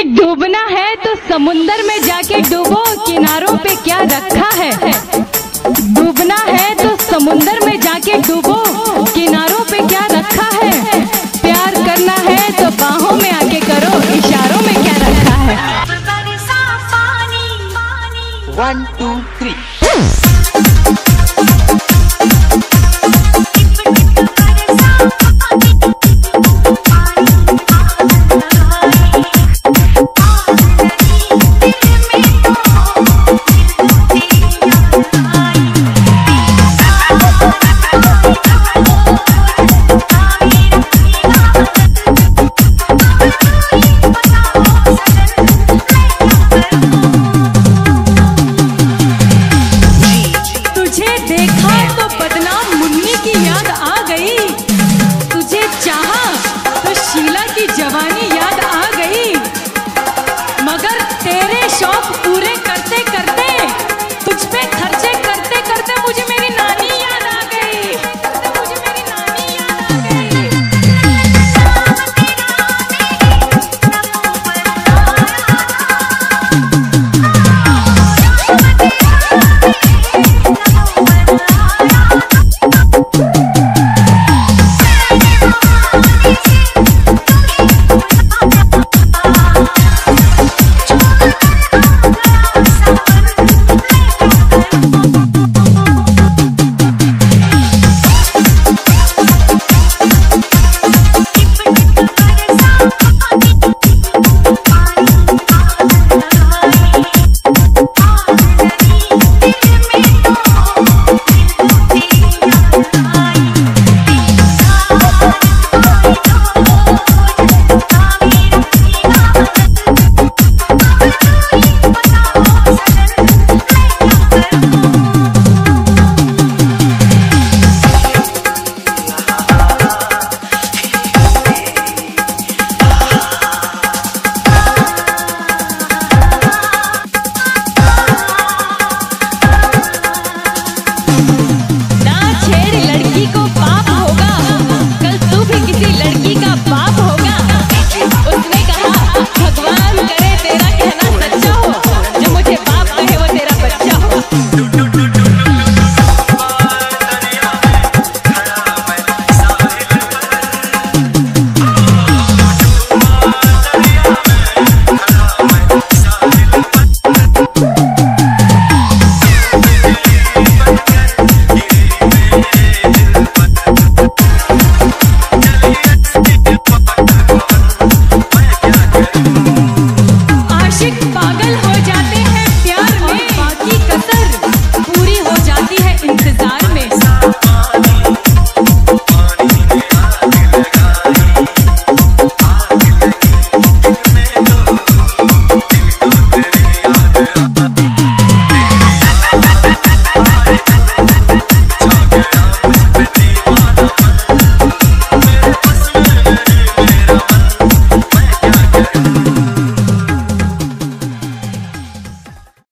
कि डूबना है तो समुंदर में जाके डूबो किनारों पे क्या रखा है? डूबना है तो समुंदर में जाके डूबो किनारों पे क्या रखा है? प्यार करना है तो बाहों में आके करो इशारों में क्या रखा है? One, two, three.